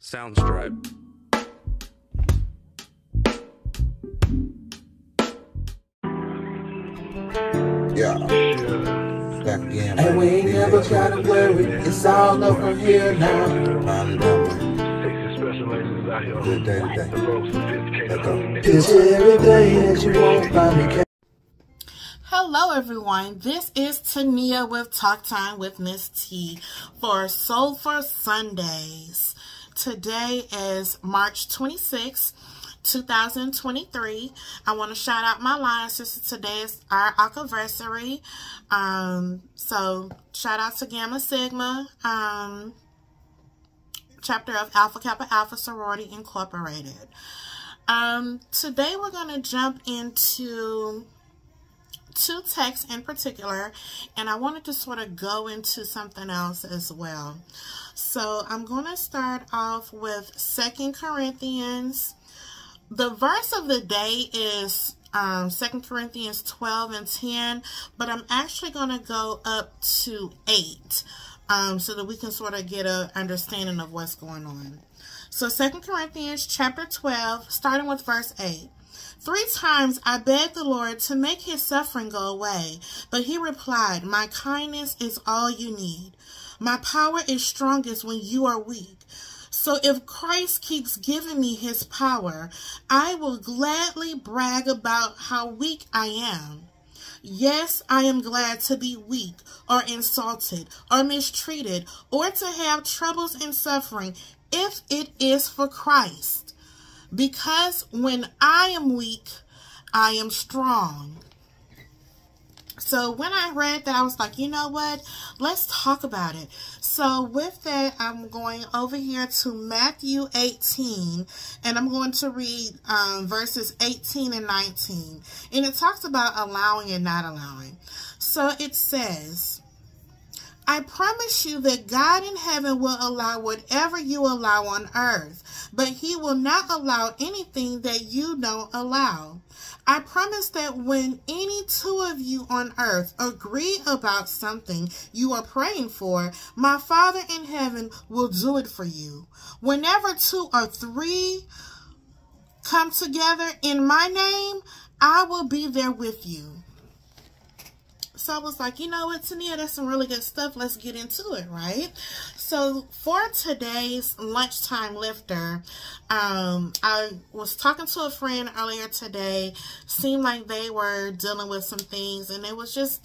Soundstripe. Yeah. Back again. And we ain't never gotta worry, it's all up from here now. Good day today. Let go. Cause every day that you won't find me. Hello, everyone. This is Tatnai with Talk Time with Miss T for Soulful Sundays. Today is March 26th. 2023. I want to shout out my line since today is our anniversary. Um, so shout out to Gamma Sigma, um, chapter of Alpha Kappa Alpha Sorority Incorporated. Um, today we're going to jump into two texts in particular, and I wanted to sort of go into something else as well. So I'm going to start off with Second Corinthians the verse of the day is um, 2 Corinthians 12 and 10, but I'm actually going to go up to 8 um, so that we can sort of get an understanding of what's going on. So 2 Corinthians chapter 12, starting with verse 8. Three times I begged the Lord to make his suffering go away, but he replied, My kindness is all you need. My power is strongest when you are weak. So if Christ keeps giving me his power, I will gladly brag about how weak I am. Yes, I am glad to be weak or insulted or mistreated or to have troubles and suffering if it is for Christ. Because when I am weak, I am strong. So when I read that, I was like, you know what? Let's talk about it. So with that, I'm going over here to Matthew 18, and I'm going to read um, verses 18 and 19. And it talks about allowing and not allowing. So it says, I promise you that God in heaven will allow whatever you allow on earth, but he will not allow anything that you don't allow. I promise that when any two of you on earth agree about something you are praying for, my Father in heaven will do it for you. Whenever two or three come together in my name, I will be there with you. So I was like, you know what, Tatnai, that's some really good stuff. Let's get into it, right? So for today's lunchtime lifter, um, I was talking to a friend earlier today. Seemed like they were dealing with some things, and it was just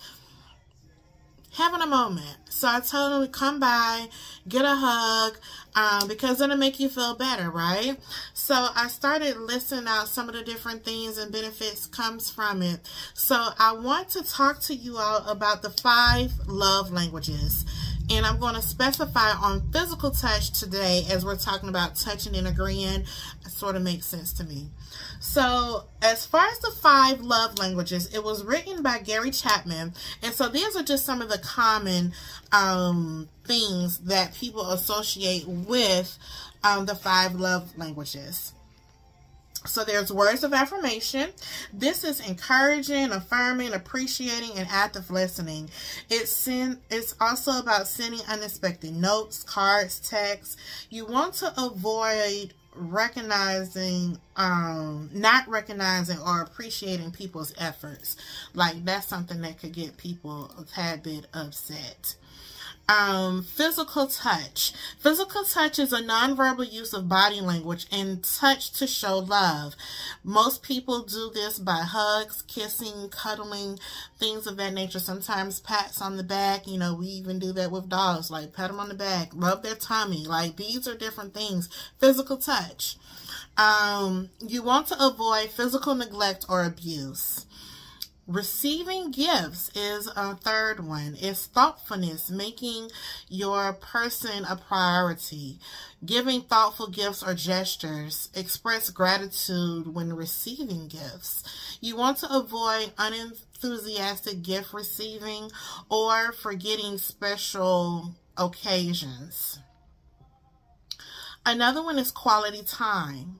having a moment. So I told him to come by, get a hug, um, because it'll make you feel better, right? So I started listing out some of the different things and benefits comes from it. So I want to talk to you all about the five love languages. And I'm going to specify on physical touch today as we're talking about touching and agreeing. It sort of makes sense to me. So, as far as the five love languages, it was written by Gary Chapman. And so, these are just some of the common um, things that people associate with um, the five love languages. So there's words of affirmation. This is encouraging, affirming, appreciating, and active listening. It's it's also about sending unexpected notes, cards, texts. You want to avoid recognizing um not recognizing or appreciating people's efforts like that's something that could get people a tad bit upset um, physical touch. Physical touch is a nonverbal use of body language and touch to show love. Most people do this by hugs, kissing, cuddling, things of that nature. Sometimes pats on the back. You know, we even do that with dogs, like pat them on the back, rub their tummy. Like these are different things. Physical touch. Um, you want to avoid physical neglect or abuse. Receiving gifts is a third one. It's thoughtfulness, making your person a priority. Giving thoughtful gifts or gestures. Express gratitude when receiving gifts. You want to avoid unenthusiastic gift receiving or forgetting special occasions. Another one is quality time.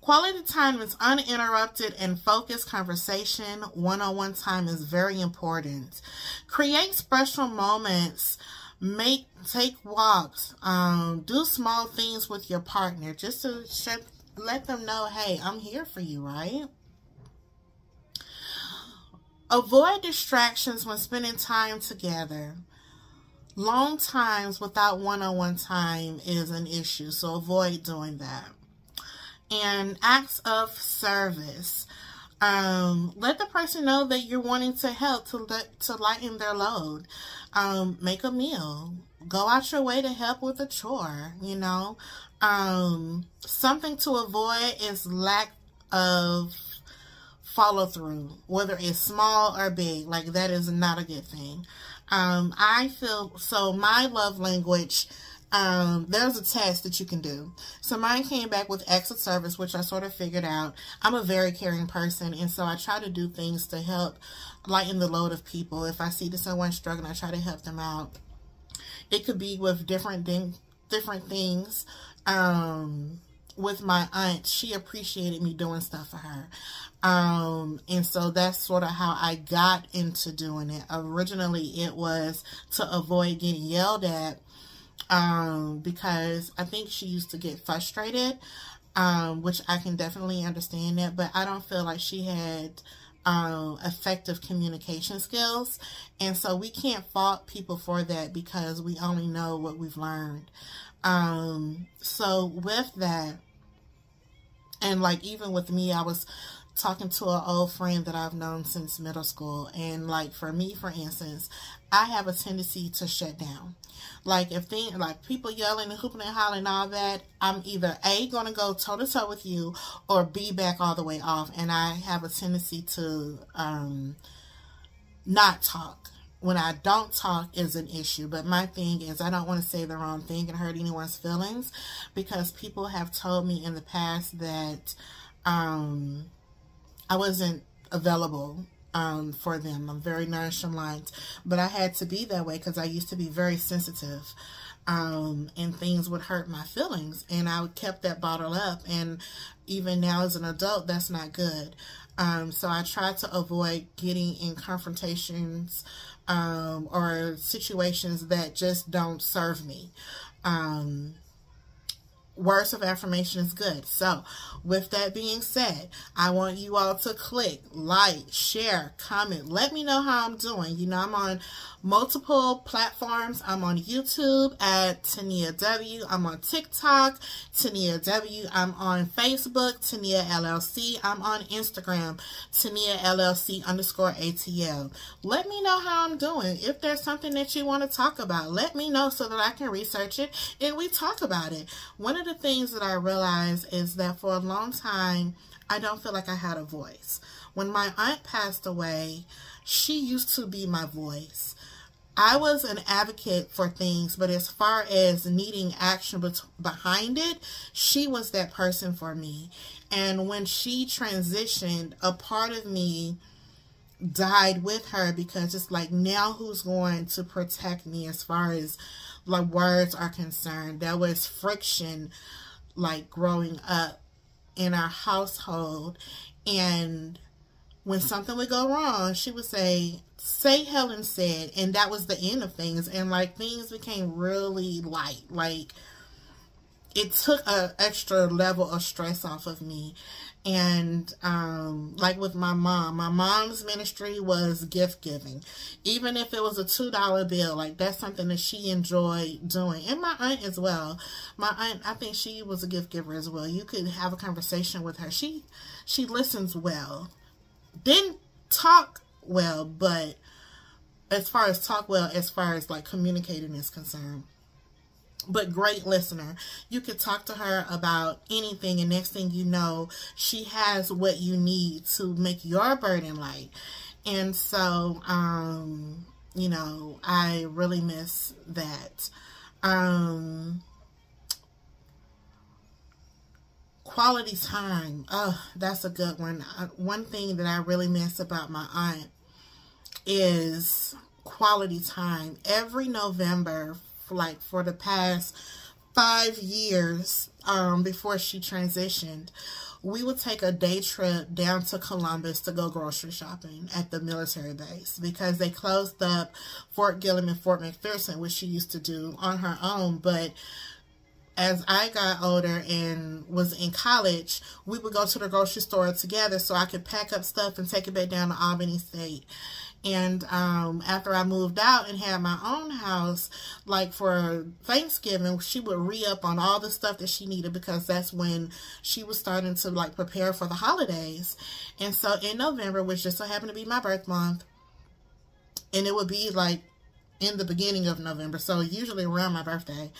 Quality time is uninterrupted and focused conversation. One-on-one time is very important. Create special moments make take walks um do small things with your partner just to let them know hey i'm here for you right avoid distractions when spending time together long times without one-on-one time is an issue so avoid doing that and acts of service um, let the person know that you're wanting to help to let, to lighten their load. Um, make a meal. Go out your way to help with a chore, you know. Um, something to avoid is lack of follow through, whether it's small or big. Like that is not a good thing. Um, I feel so my love language um, there's a test that you can do. So mine came back with acts of service, which I sort of figured out. I'm a very caring person, and so I try to do things to help lighten the load of people. If I see that someone's struggling, I try to help them out. It could be with different thing, different things. Um, with my aunt, she appreciated me doing stuff for her. Um, and so that's sort of how I got into doing it. Originally, it was to avoid getting yelled at um, because I think she used to get frustrated, um, which I can definitely understand that, but I don't feel like she had um, effective communication skills. And so we can't fault people for that because we only know what we've learned. Um, so with that, and like even with me, I was talking to an old friend that I've known since middle school. And like for me, for instance, I have a tendency to shut down. Like if things like people yelling and hooping and hollering and all that, I'm either A gonna go toe to toe with you or B back all the way off. And I have a tendency to um not talk. When I don't talk is an issue. But my thing is I don't want to say the wrong thing and hurt anyone's feelings because people have told me in the past that um I wasn't available um, for them. I'm very nonchalant, but I had to be that way because I used to be very sensitive. Um, and things would hurt my feelings and I kept that bottled up and even now as an adult that's not good um, so I try to avoid getting in confrontations um, or situations that just don't serve me um, words of affirmation is good. So, with that being said, I want you all to click, like, share, comment. Let me know how I'm doing. You know, I'm on multiple platforms. I'm on YouTube at Tatnai W. I'm on TikTok, Tatnai W. I'm on Facebook, Tatnai LLC. I'm on Instagram, Tatnai LLC underscore ATL. Let me know how I'm doing. If there's something that you want to talk about, let me know so that I can research it and we talk about it. One of the things that I realized is that for a long time, I don't feel like I had a voice. When my aunt passed away, she used to be my voice. I was an advocate for things, but as far as needing action behind it, she was that person for me. And when she transitioned, a part of me died with her because it's like now who's going to protect me as far as like words are concerned. There was friction like growing up in our household and when something would go wrong, she would say, say Helen said, and that was the end of things. And like things became really light. Like it took an extra level of stress off of me. And um, like with my mom, my mom's ministry was gift giving. Even if it was a $2 bill, like that's something that she enjoyed doing. And my aunt as well. My aunt, I think she was a gift giver as well. You could have a conversation with her. She, she listens well. Didn't talk well, but as far as talk well, as far as like communicating is concerned. But great listener. You could talk to her about anything, and next thing you know, she has what you need to make your burden light. And so, um, you know, I really miss that. Um, quality time. Oh, that's a good one. Uh, one thing that I really miss about my aunt is quality time. Every November, like for the past five years um, before she transitioned, we would take a day trip down to Columbus to go grocery shopping at the military base because they closed up Fort Gillem and Fort McPherson, which she used to do on her own. But as I got older and was in college, we would go to the grocery store together so I could pack up stuff and take it back down to Albany State. And um, after I moved out and had my own house, like for Thanksgiving, she would re up on all the stuff that she needed because that's when she was starting to like prepare for the holidays. And so in November, which just so happened to be my birth month, and it would be like in the beginning of November, so usually around my birthday,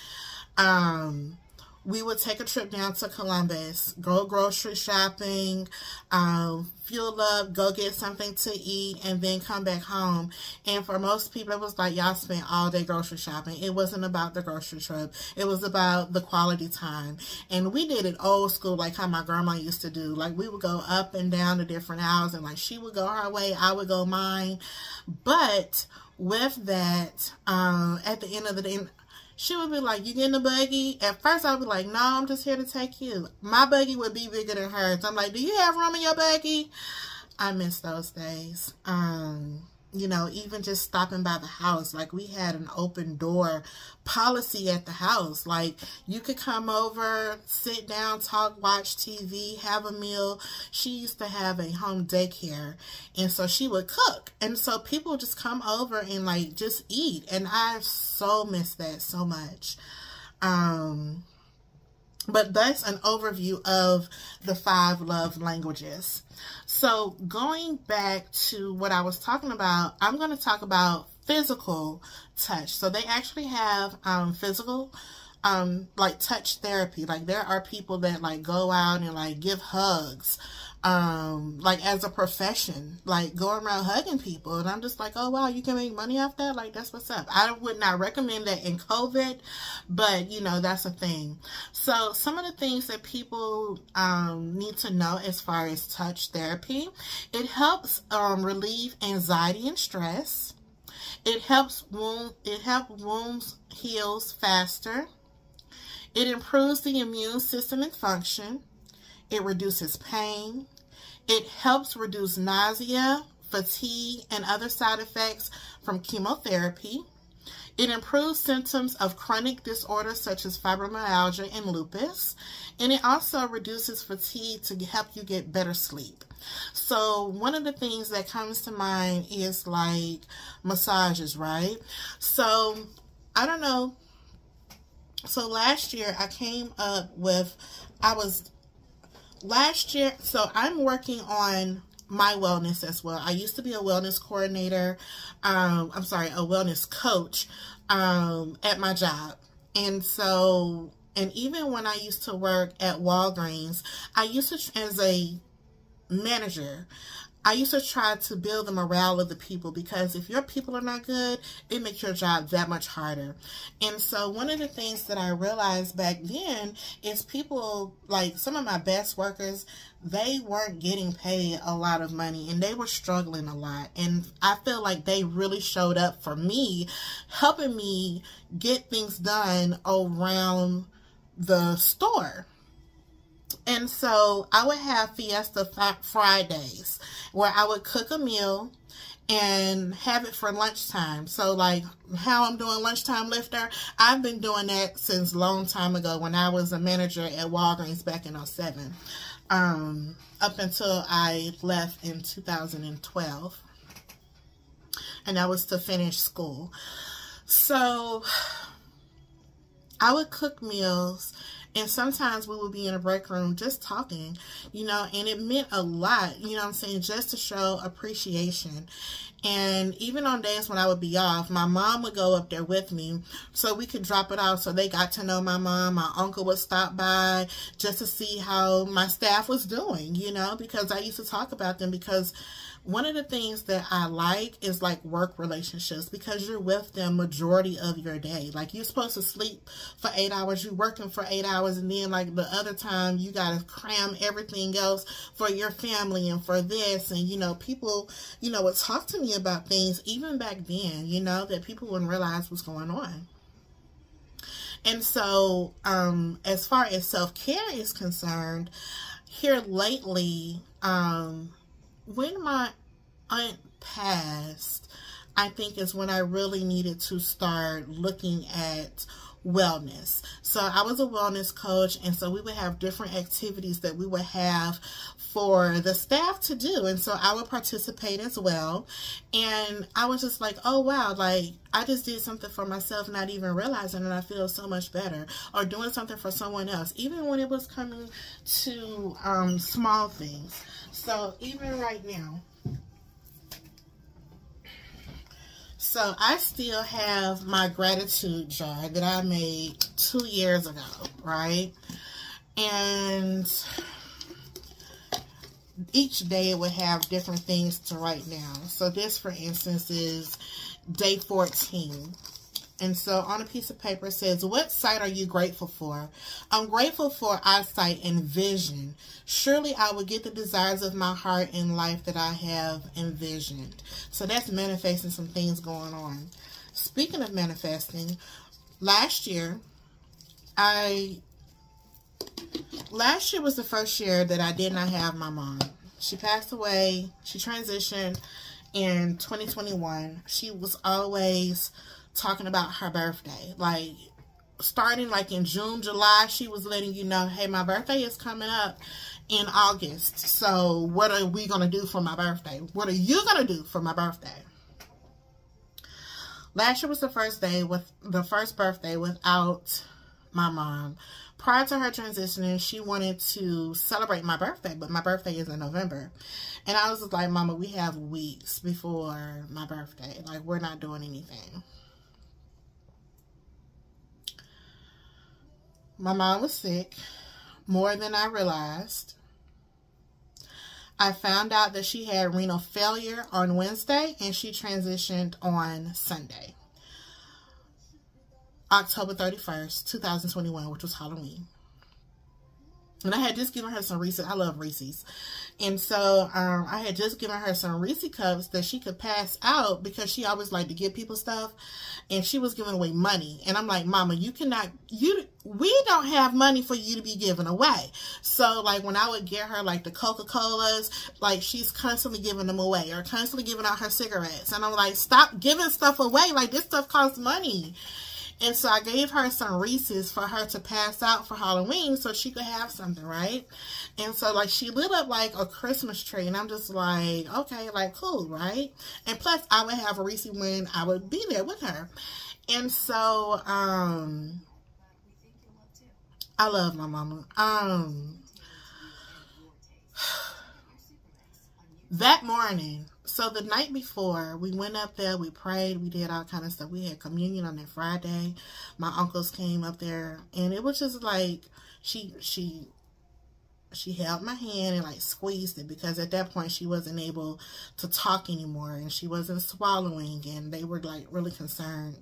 um, we would take a trip down to Columbus, go grocery shopping, um, fuel up, go get something to eat, and then come back home. And for most people, it was like y'all spent all day grocery shopping. It wasn't about the grocery trip. It was about the quality time. And we did it old school, like how my grandma used to do. Like we would go up and down the different hours, and like she would go her way, I would go mine. But with that, um, at the end of the day, she would be like, you getting a buggy? At first I would be like, no, I'm just here to take you. My buggy would be bigger than hers. I'm like, do you have room in your buggy? I miss those days. Um, you know, even just stopping by the house. Like we had an open door policy at the house. Like you could come over, sit down, talk, watch TV, have a meal. She used to have a home daycare and so she would cook. And so people just come over and like just eat. And I so miss that so much. Um, but that's an overview of the five love languages. So going back to what I was talking about, I'm going to talk about physical touch. So they actually have um, physical um like touch therapy like there are people that like go out and like give hugs um like as a profession like going around hugging people. And i'm just like oh wow you can make money off that? Like that's what's up. I would not recommend that in covid but you know that's a thing. So some of the things that people um need to know as far as touch therapy it helps um relieve anxiety and stress. It helps wound it helps wounds heals faster. It improves the immune system and function it reduces pain. It helps reduce nausea, fatigue, and other side effects from chemotherapy. It improves symptoms of chronic disorders such as fibromyalgia and lupus. And it also reduces fatigue to help you get better sleep. So one of the things that comes to mind is like massages, right? So I don't know. So last year I came up with, I was last year, so I'm working on my wellness as well. I used to be a wellness coordinator, um, I'm sorry, a wellness coach um, at my job. And so, and even when I used to work at Walgreens, I used to, as a manager, I used to try to build the morale of the people because if your people are not good, it makes your job that much harder. And so one of the things that I realized back then is people, like some of my best workers, they weren't getting paid a lot of money and they were struggling a lot. And I feel like they really showed up for me, helping me get things done around the store. And so I would have Fiesta Fridays where I would cook a meal and have it for lunchtime. So like how I'm doing lunchtime lifter, I've been doing that since long time ago when I was a manager at Walgreens back in 07. Um, up until I left in 2012. And that was to finish school. So I would cook meals and sometimes we would be in a break room just talking, you know, and it meant a lot, you know I'm saying, just to show appreciation. And even on days when I would be off, my mom would go up there with me so we could drop it off so they got to know my mom. My uncle would stop by just to see how my staff was doing, you know, because I used to talk about them because one of the things that I like is like work relationships because you're with them majority of your day. Like you're supposed to sleep for eight hours, you're working for eight hours, and then like the other time you got to cram everything else for your family and for this. And you know, people, you know, would talk to me about things even back then, you know, that people wouldn't realize what's going on. And so, um, as far as self care is concerned, here lately, um, when my aunt passed, I think is when I really needed to start looking at wellness. So I was a wellness coach and so we would have different activities that we would have for the staff to do and so I would participate as well and I was just like oh wow like I just did something for myself not even realizing and I feel so much better or doing something for someone else even when it was coming to um, small things so even right now So I still have my gratitude jar that I made two years ago, right? And each day it would have different things to write down. So this, for instance, is day 14. And so on a piece of paper says, what sight are you grateful for? I'm grateful for eyesight and vision. Surely I will get the desires of my heart and life that I have envisioned. So that's manifesting some things going on. Speaking of manifesting, last year, I, last year was the first year that I did not have my mom. She passed away. She transitioned in 2021. She was always talking about her birthday. Like, starting like in June, July, she was letting you know, hey, my birthday is coming up in August. So what are we going to do for my birthday? What are you going to do for my birthday? Last year was the first day with the first birthday without my mom. Prior to her transitioning, she wanted to celebrate my birthday, but my birthday is in November. And I was like, Mama, we have weeks before my birthday. Like, we're not doing anything. My mom was sick more than I realized. I found out that she had renal failure on Wednesday and she transitioned on Sunday, October 31st, 2021, which was Halloween. And I had just given her some Reese's. I love Reese's. And so um, I had just given her some Reese cups that she could pass out because she always liked to give people stuff. And she was giving away money. And I'm like, Mama, you cannot, you, we don't have money for you to be giving away. So like when I would get her like the Coca-Colas, like she's constantly giving them away or constantly giving out her cigarettes. And I'm like, stop giving stuff away. Like this stuff costs money. And so I gave her some Reese's for her to pass out for Halloween so she could have something, right? And so like she lit up like a Christmas tree and I'm just like, okay, like cool, right? And plus I would have a Reese when I would be there with her. And so um I love my mama. Um that morning so the night before, we went up there, we prayed, we did all kind of stuff. We had communion on that Friday. My uncles came up there, and it was just like she she she held my hand and like squeezed it because at that point she wasn't able to talk anymore and she wasn't swallowing and they were like really concerned.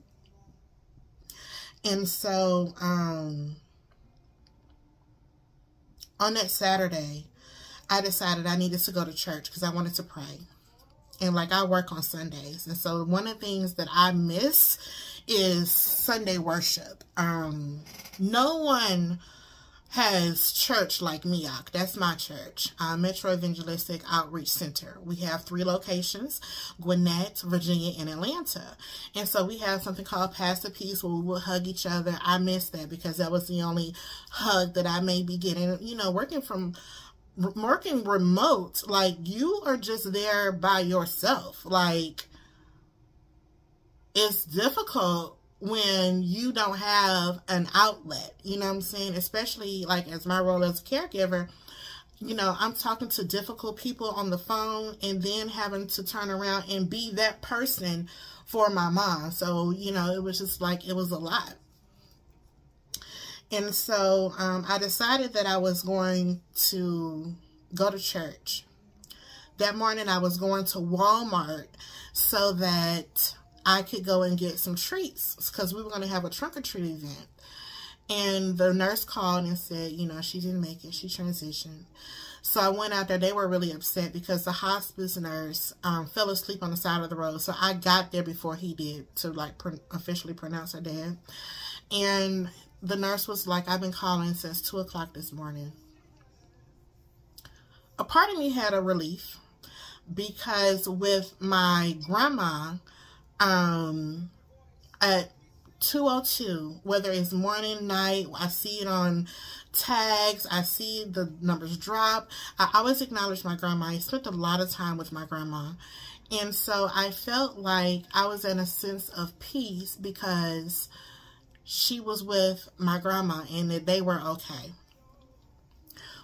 And so um on that Saturday, I decided I needed to go to church because I wanted to pray and like I work on Sundays. And so one of the things that I miss is Sunday worship. Um, no one has church like MEOC. That's my church, uh, Metro Evangelistic Outreach Center. We have three locations, Gwinnett, Virginia, and Atlanta. And so we have something called Pass the Peace where we will hug each other. I miss that because that was the only hug that I may be getting, you know, working from working remote, like you are just there by yourself. Like it's difficult when you don't have an outlet, you know what I'm saying? Especially like as my role as a caregiver, you know, I'm talking to difficult people on the phone and then having to turn around and be that person for my mom. So, you know, it was just like, it was a lot. And so um, I decided that I was going to go to church. That morning I was going to Walmart so that I could go and get some treats because we were going to have a trunk or treat event. And the nurse called and said, you know, she didn't make it. She transitioned. So I went out there. They were really upset because the hospice nurse um, fell asleep on the side of the road. So I got there before he did to like officially pronounce her dead. And the nurse was like, I've been calling since 2 o'clock this morning. a part of me had a relief because with my grandma, um, at 202, whether it's morning, night, I see it on tags, I see the numbers drop. I always acknowledge my grandma. I spent a lot of time with my grandma. And so I felt like I was in a sense of peace because she was with my grandma and that they were okay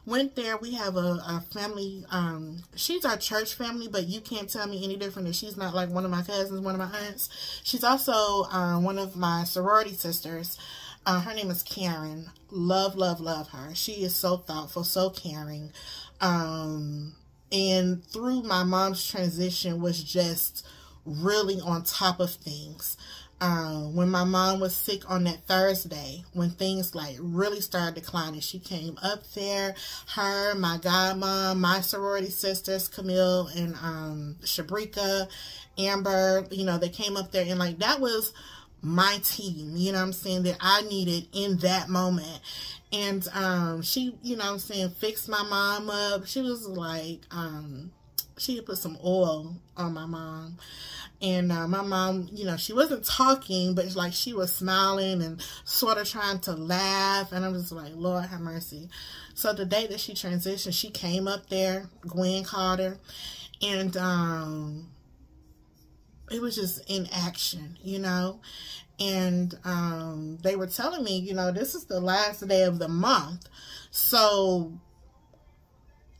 went there. We have a, a family. Um, she's our church family, but you can't tell me any different that she's not like one of my cousins, one of my aunts. She's also uh, one of my sorority sisters. Uh, her name is Karen. Love, love, love her. She is so thoughtful, so caring. Um, and through my mom's transition was just really on top of things um, when my mom was sick on that Thursday, when things like really started declining, she came up there. Her, my godmom, my sorority sisters, Camille and um, Shabrika, Amber, you know, they came up there and like that was my team, you know I'm saying, that I needed in that moment. And um, she, you know I'm saying, fixed my mom up. She was like, um, she had put some oil on my mom. And uh, my mom, you know, she wasn't talking, but like she was smiling and sort of trying to laugh. And I'm just like, Lord have mercy. So the day that she transitioned, she came up there, Gwen called her, and um, it was just in action, you know. And um, they were telling me, you know, this is the last day of the month. So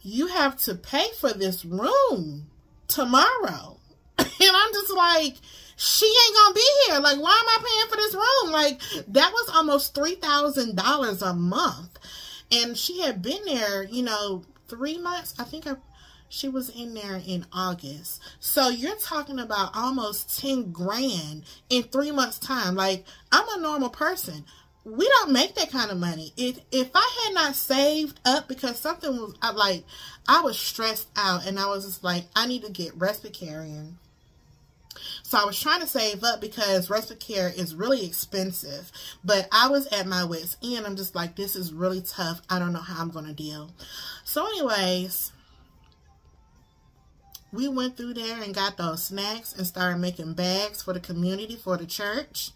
you have to pay for this room tomorrow. and I'm just like, she ain't gonna be here. Like, why am I paying for this room? Like, that was almost $3,000 a month. And she had been there, you know, three months. I think I, she was in there in August. So you're talking about almost 10 grand in three months time. Like, I'm a normal person we don't make that kind of money. If if I had not saved up because something was I like I was stressed out and I was just like I need to get respite care. So I was trying to save up because respite care is really expensive. But I was at my wit's end. I'm just like, this is really tough. I don't know how I'm going to deal. So anyways, we went through there and got those snacks and started making bags for the community, for the church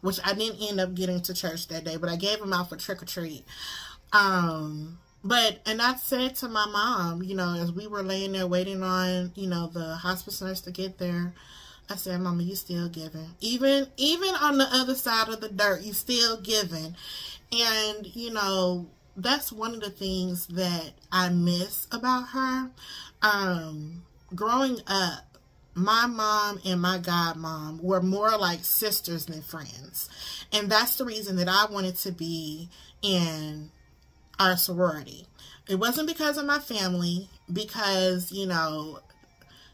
which I didn't end up getting to church that day, but I gave them out for trick or treat. Um, but, and I said to my mom, you know, as we were laying there waiting on, you know, the hospice nurse to get there, I said, Mama, you still giving. Even, even on the other side of the dirt, you still giving. And, you know, that's one of the things that I miss about her. Um, growing up, my mom and my godmom were more like sisters than friends. And that's the reason that I wanted to be in our sorority. It wasn't because of my family, because, you know,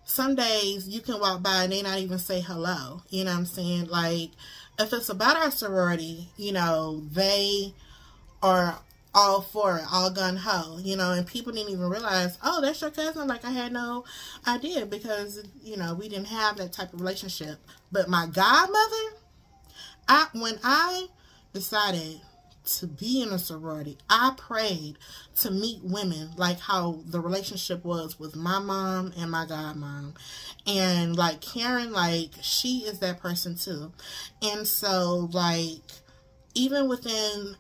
some days you can walk by and they not even say hello. You know what I'm saying? Like, if it's about our sorority, you know, they are all for it, all gun ho, you know, and people didn't even realize, oh, that's your cousin. Like I had no idea because, you know, we didn't have that type of relationship. But my godmother, I when I decided to be in a sorority, I prayed to meet women like how the relationship was with my mom and my godmom. And like Karen, like she is that person too. And so like even within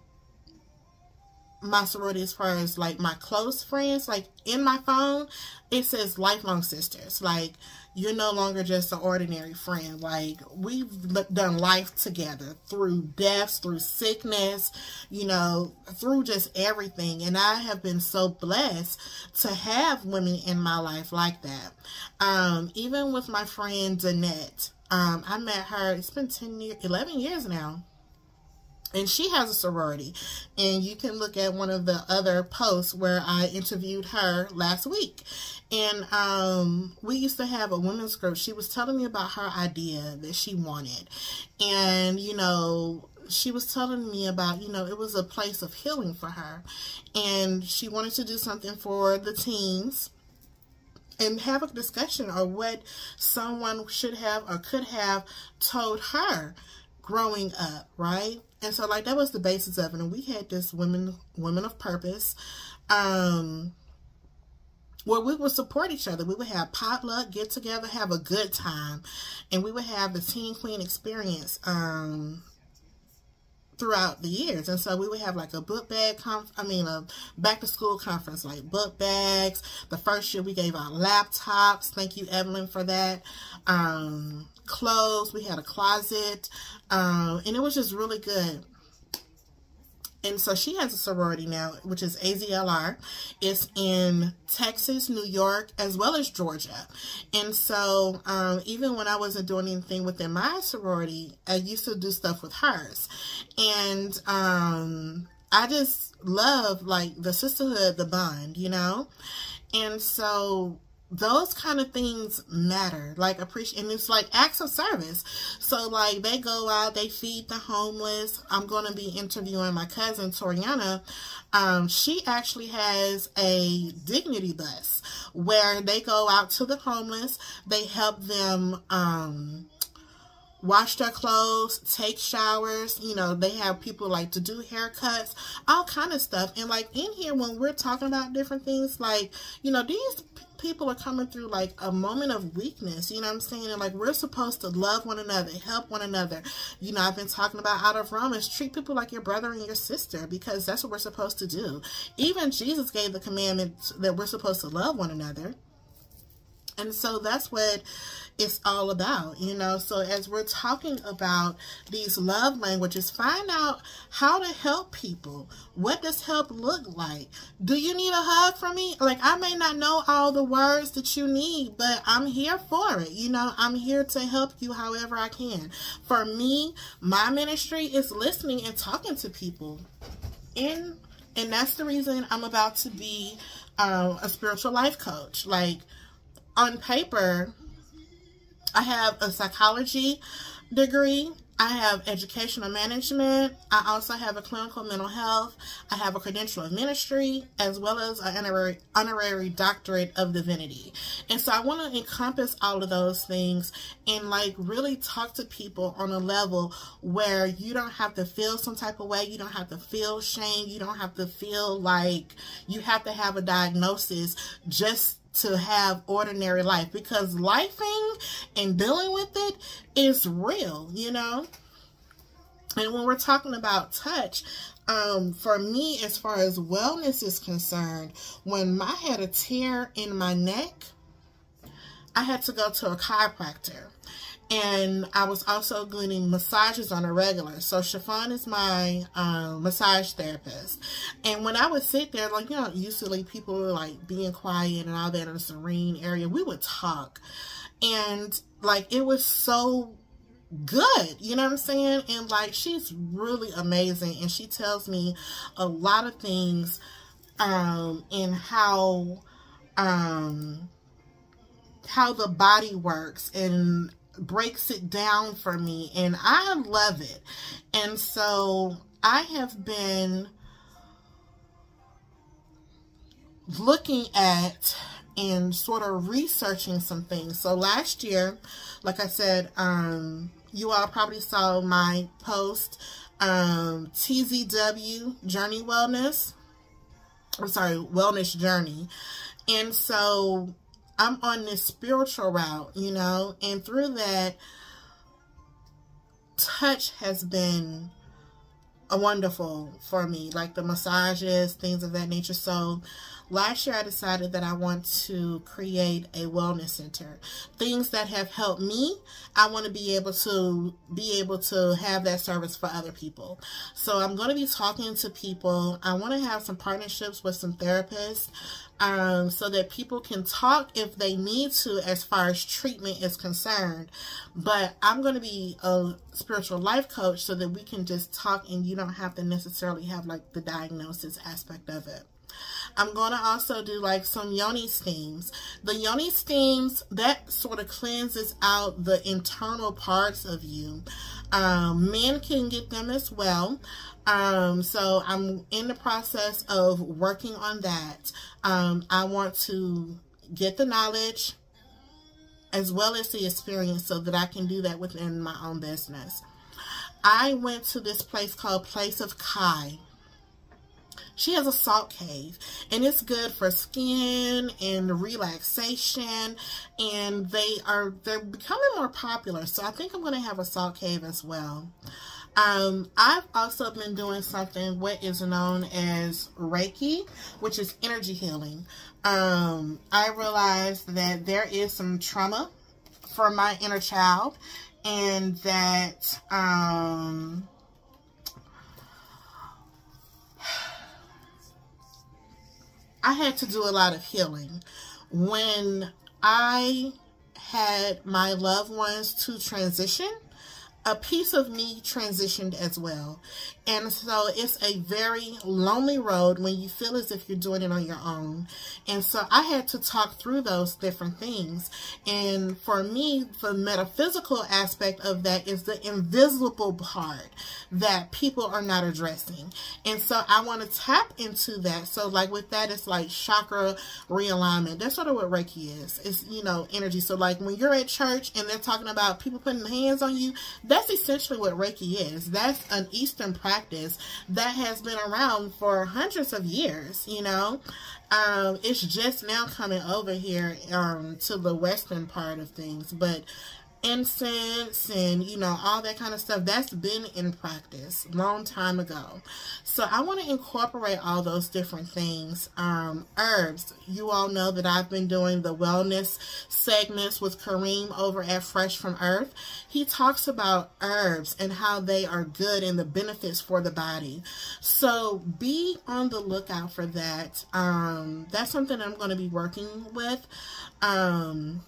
my sorority as far as like my close friends like in my phone it says lifelong sisters. Like you're no longer just an ordinary friend. Like we've done life together through deaths through sickness you know through just everything. And i have been so blessed to have women in my life like that. Um even with my friend Danette um i met her it's been 10 years 11 years now and she has a sorority. And you can look at one of the other posts where i interviewed her last week. And um, we used to have a women's group. She was telling me about her idea that she wanted. And you know she was telling me about you know it was a place of healing for her. And she wanted to do something for the teens and have a discussion or what someone should have or could have told her growing up, right? And so like that was the basis of it. And we had this women women of purpose. Um where we would support each other. We would have potluck, get together, have a good time, and we would have the Teen Queen experience. Um, throughout the years. And so we would have like a book bag conf I mean a back to school conference, like book bags. The first year we gave out laptops. Thank you, Evelyn, for that. Um, clothes. We had a closet. Um, and it was just really good. And so she has a sorority now, which is AZLR. It's in Texas, New York, as well as Georgia. And so um, even when I wasn't doing anything within my sorority, I used to do stuff with hers. And um, I just love like the sisterhood, the bond, you know? And so those kind of things matter. Like appreciate and it's like acts of service. So like they go out they feed the homeless. I'm going to be interviewing my cousin toriana. Um, she actually has a dignity bus where they go out to the homeless. They help them um, wash their clothes, take showers. You know, they have people like to do haircuts, all kind of stuff. And like in here, when we're talking about different things, like, you know, these people are coming through like a moment of weakness, you know what I'm saying? And like we're supposed to love one another, help one another. You know, I've been talking about out of Romans, treat people like your brother and your sister because that's what we're supposed to do. Even Jesus gave the commandment that we're supposed to love one another. And so that's what it's all about, you know. So as we're talking about these love languages, find out how to help people. What does help look like? Do you need a hug from me? Like I may not know all the words that you need, but I'm here for it. You know, I'm here to help you however I can. For me, my ministry is listening and talking to people. And and that's the reason I'm about to be um, a spiritual life coach. Like on paper, I have a psychology degree. I have educational management. I also have a clinical mental health. I have a credential of ministry as well as an honorary, honorary doctorate of divinity. And so I want to encompass all of those things and like really talk to people on a level where you don't have to feel some type of way. You don't have to feel shame. You don't have to feel like you have to have a diagnosis just to have ordinary life because lifing and dealing with it is real, you know? And when we're talking about touch, um, for me, as far as wellness is concerned, when I had a tear in my neck, I had to go to a chiropractor and I was also getting massages on a regular. So Chiffon is my um, massage therapist. And when I would sit there, like, you know, usually people were like being quiet and all that in a serene area, we would talk. And like, it was so good. You know what I'm saying? And like, she's really amazing. And she tells me a lot of things um, in how, um, how the body works and breaks it down for me and I love it. And so I have been looking at and sort of researching some things. So last year, like I said, um, you all probably saw my post, um, TZW Journey Wellness. I'm sorry, Wellness Journey. And so I'm on this spiritual route, you know, and through that, touch has been a wonderful for me, like the massages, things of that nature. So last year I decided that I want to create a wellness center. Things that have helped me, I want to be able to be able to have that service for other people. So I'm going to be talking to people. I want to have some partnerships with some therapists um, so that people can talk if they need to as far as treatment is concerned. But I'm going to be a spiritual life coach so that we can just talk and you don't have to necessarily have like the diagnosis aspect of it. I'm going to also do like some yoni steams. The yoni steams, that sort of cleanses out the internal parts of you. Um, men can get them as well. Um, so I'm in the process of working on that. Um, I want to get the knowledge as well as the experience so that I can do that within my own business. I went to this place called Place of Kai. She has a salt cave and it's good for skin and relaxation and they are they're becoming more popular so i think i'm going to have a salt cave as well um, I've also been doing something what is known as Reiki, which is energy healing. Um, I realized that there is some trauma for my inner child and that um, I had to do a lot of healing. When I had my loved ones to transition, a piece of me transitioned as well. And so it's a very lonely road when you feel as if you're doing it on your own. And so I had to talk through those different things. And for me, the metaphysical aspect of that is the invisible part that people are not addressing. And so I want to tap into that. So like with that, it's like chakra realignment. That's sort of what Reiki is. It's, you know, energy. So like when you're at church and they're talking about people putting hands on you, that's essentially what Reiki is. That's an Eastern practice that has been around for hundreds of years, you know. Um, it's just now coming over here um, to the Western part of things, but incense and you know all that kind of stuff that's been in practice long time ago. So i want to incorporate all those different things. Um herbs you all know that i've been doing the wellness segments with kareem over at fresh from earth. He talks about herbs and how they are good and the benefits for the body. So be on the lookout for that. Um that's something i'm going to be working with. Um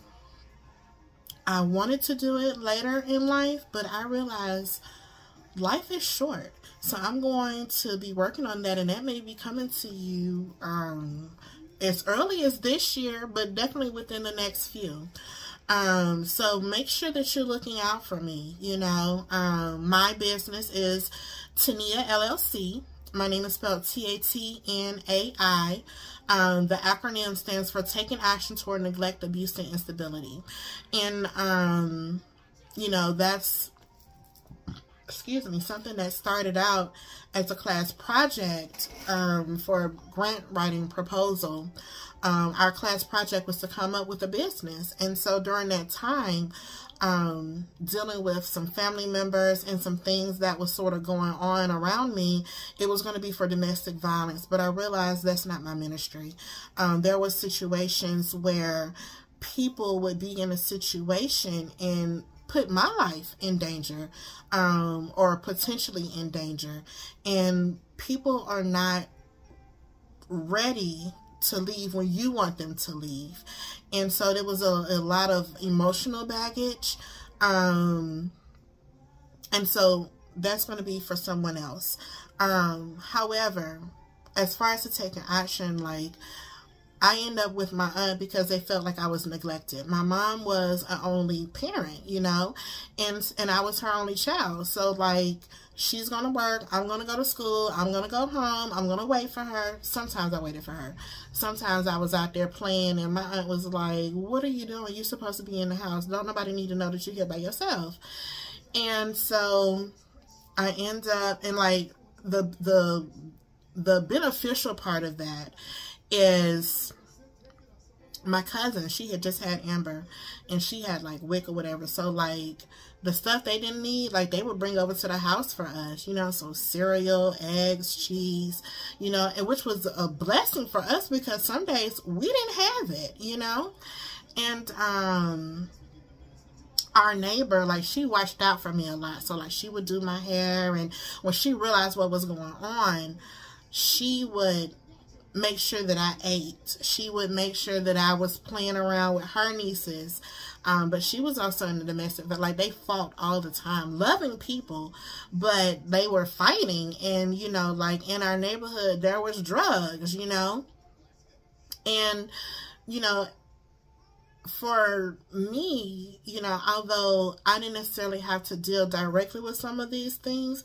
I wanted to do it later in life, but I realized life is short. So I'm going to be working on that, and that may be coming to you um, as early as this year, but definitely within the next few. Um, so make sure that you're looking out for me. You know, um, my business is Tatnai LLC. My name is spelled T-A-T-N-A-I. Um, the acronym stands for Taking Action Toward Neglect, Abuse, and Instability. And, um, you know, that's, excuse me, something that started out as a class project um, for a grant writing proposal. Um, our class project was to come up with a business. And so during that time, um, dealing with some family members and some things that was sort of going on around me, it was going to be for domestic violence. But I realized that's not my ministry. Um, there was situations where people would be in a situation and put my life in danger um, or potentially in danger. And people are not ready to leave when you want them to leave. And so there was a, a lot of emotional baggage. Um, and so that's going to be for someone else. Um, however, as far as to take an action, like, I end up with my aunt because they felt like I was neglected. My mom was an only parent, you know, and and I was her only child. So like she's gonna work, I'm gonna go to school, I'm gonna go home, I'm gonna wait for her. Sometimes I waited for her. Sometimes I was out there playing and my aunt was like, What are you doing? You're supposed to be in the house. Don't nobody need to know that you're here by yourself. And so I end up and like the the the beneficial part of that is my cousin, she had just had Amber and she had like WIC or whatever. So like the stuff they didn't need, like they would bring over to the house for us, you know, so cereal, eggs, cheese, you know, and which was a blessing for us because some days we didn't have it, you know. And um our neighbor, like she watched out for me a lot. So like she would do my hair and when she realized what was going on, she would make sure that I ate. She would make sure that I was playing around with her nieces. Um, but she was also in the domestic, but like they fought all the time, loving people, but they were fighting. And, you know, like in our neighborhood, there was drugs, you know, and, you know, for me, you know, although I didn't necessarily have to deal directly with some of these things,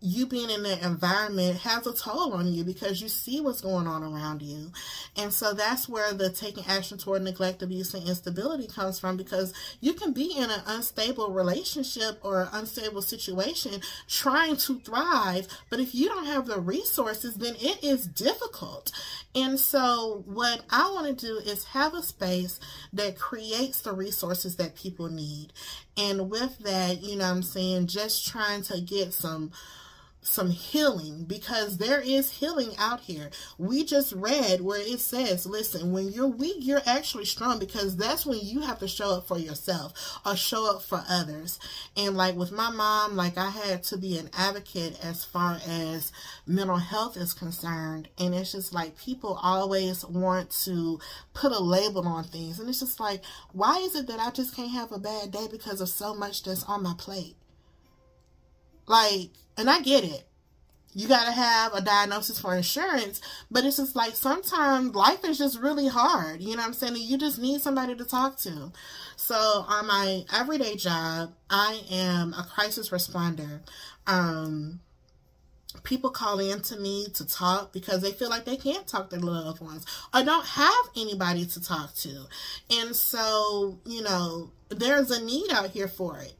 you being in that environment has a toll on you because you see what's going on around you. And so that's where the taking action toward neglect, abuse, and instability comes from because you can be in an unstable relationship or unstable situation trying to thrive, but if you don't have the resources, then it is difficult. And so what I want to do is have a space that creates the resources that people need. And with that, you know I'm saying, just trying to get some some healing because there is healing out here. We just read where it says, listen, when you're weak, you're actually strong because that's when you have to show up for yourself or show up for others. And like with my mom, like I had to be an advocate as far as mental health is concerned. And it's just like people always want to put a label on things. And it's just like, why is it that I just can't have a bad day because of so much that's on my plate? Like, and I get it. You got to have a diagnosis for insurance, but it's just like sometimes life is just really hard. You know what I'm saying? You just need somebody to talk to. So, on my everyday job, I am a crisis responder. Um, people call in to me to talk because they feel like they can't talk to their loved ones or don't have anybody to talk to. And so, you know, there's a need out here for it.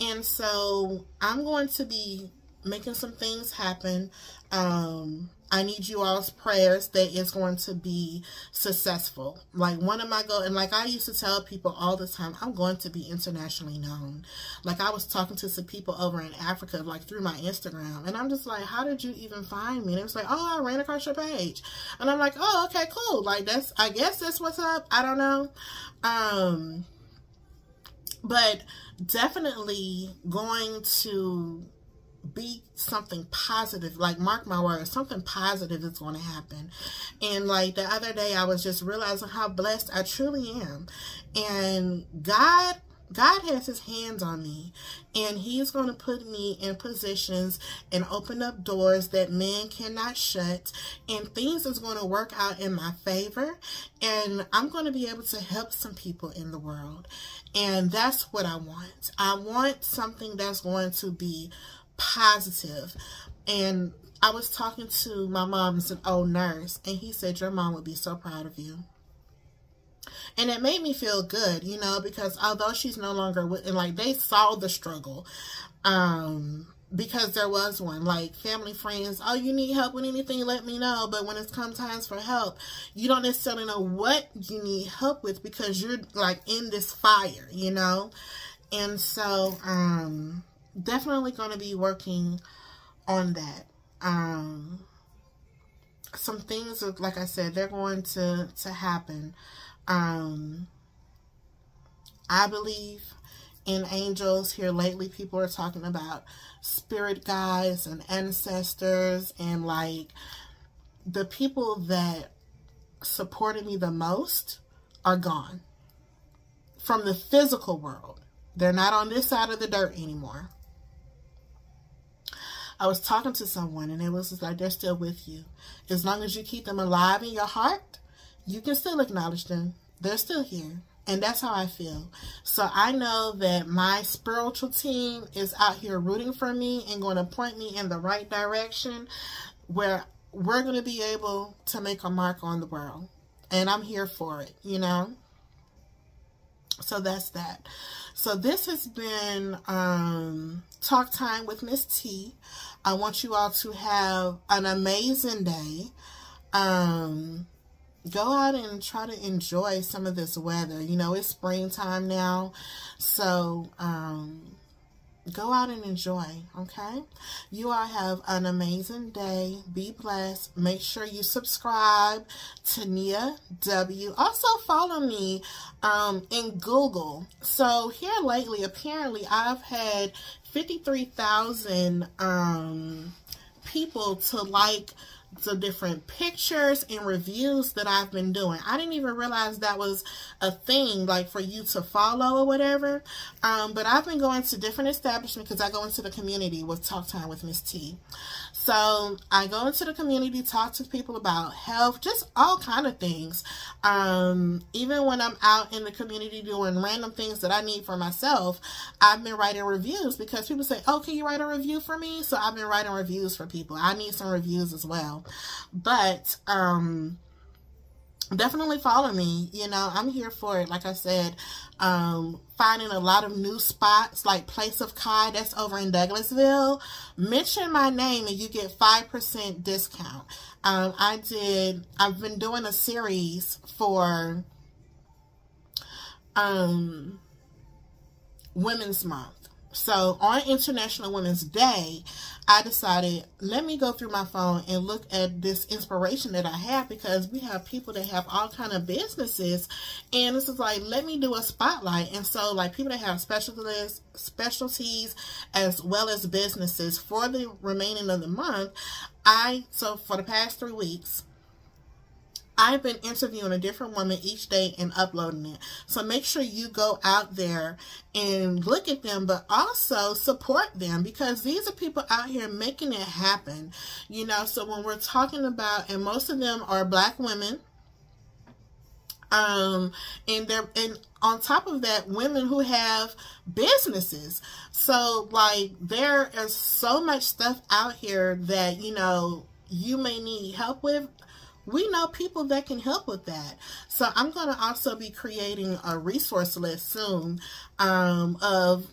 And so I'm going to be making some things happen. Um, I need you all's prayers that it's going to be successful. Like one of my goals, and like I used to tell people all the time, I'm going to be internationally known. Like I was talking to some people over in Africa, like through my Instagram, and I'm just like, how did you even find me? And it was like, oh, I ran across your page, and I'm like, oh, okay, cool. Like that's, I guess that's what's up. I don't know. Um, but definitely going to be something positive like mark my words something positive is going to happen. And like the other day i was just realizing how blessed i truly am. And god God has his hands on me and he's going to put me in positions and open up doors that man cannot shut and things is going to work out in my favor and I'm going to be able to help some people in the world. And that's what I want. I want something that's going to be positive. And I was talking to my mom, it's an old nurse, and he said, your mom would be so proud of you. And it made me feel good, you know, because although she's no longer with, and like they saw the struggle, um, because there was one like family friends oh you need help with anything let me know. But when it's come times for help you don't necessarily know what you need help with because you're like in this fire you know? And so um definitely going to be working on that. Um some things like i said they're going to to happen um, I believe in angels. Here lately, people are talking about spirit guides and ancestors and like the people that supported me the most are gone from the physical world. They're not on this side of the dirt anymore. I was talking to someone and it was like they're still with you. As long as you keep them alive in your heart, you can still acknowledge them. They're still here. And that's how I feel. So I know that my spiritual team is out here rooting for me and going to point me in the right direction where we're going to be able to make a mark on the world. And I'm here for it, you know? So that's that. So this has been um, Talk Time with Miss T. I want you all to have an amazing day. Um, go out and try to enjoy some of this weather. You know, it's springtime now, so um, go out and enjoy, okay? You all have an amazing day. Be blessed. Make sure you subscribe to Tatnai W. Also follow me um, in Google. So here lately, apparently I've had 53,000 um, people to like the different pictures and reviews that I've been doing. I didn't even realize that was a thing, like for you to follow or whatever. Um, but I've been going to different establishments because I go into the community with Talk Time with Miss T. So I go into the community, talk to people about health, just all kind of things. Um, even when I'm out in the community doing random things that I need for myself, I've been writing reviews because people say, oh, can you write a review for me? So I've been writing reviews for people. I need some reviews as well. But, um, definitely follow me. You know, I'm here for it. Like I said, um, finding a lot of new spots like Place of Kai that's over in Douglasville. Mention my name and you get 5% discount. Um, I did, I've been doing a series for um, Women's Month. So on International Women's Day, I decided, let me go through my phone and look at this inspiration that I have because we have people that have all kind of businesses. And this is like, let me do a spotlight. And so like people that have specialties, specialties as well as businesses for the remaining of the month, I, so for the past three weeks, I've been interviewing a different woman each day and uploading it. So make sure you go out there and look at them, but also support them because these are people out here making it happen. You know, so when we're talking about, and most of them are black women, um, and they're, and on top of that, women who have businesses. So like there is so much stuff out here that, you know, you may need help with we know people that can help with that. So I'm going to also be creating a resource list soon um, of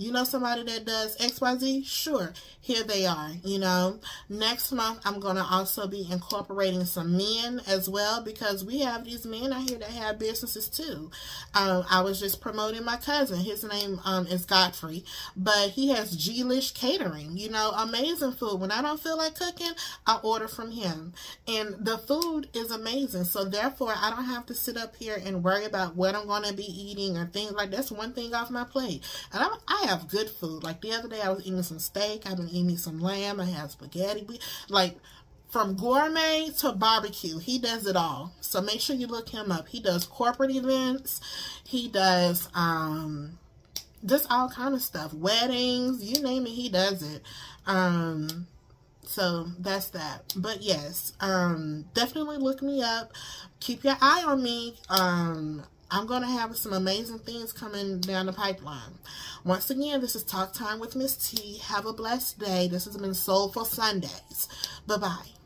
you know somebody that does XYZ? Sure, here they are, you know. Next month, I'm going to also be incorporating some men as well because we have these men out here that have businesses too. Um, I was just promoting my cousin. His name um, is Godfrey, but he has G-Lish Catering, you know, amazing food. When I don't feel like cooking, I order from him. And the food is amazing. So therefore, I don't have to sit up here and worry about what I'm going to be eating or things like that's one thing off my plate. And I'm, I have good food. Like the other day, I was eating some steak. I've been eating some lamb. I had spaghetti. Like from gourmet to barbecue, he does it all. So make sure you look him up. He does corporate events. He does um, just all kind of stuff. Weddings, you name it, he does it. Um, so that's that. But yes, um, definitely look me up. Keep your eye on me. Um, I'm going to have some amazing things coming down the pipeline. Once again, this is Talk Time with Miss T. Have a blessed day. This has been Soulful Sundays. Bye-bye.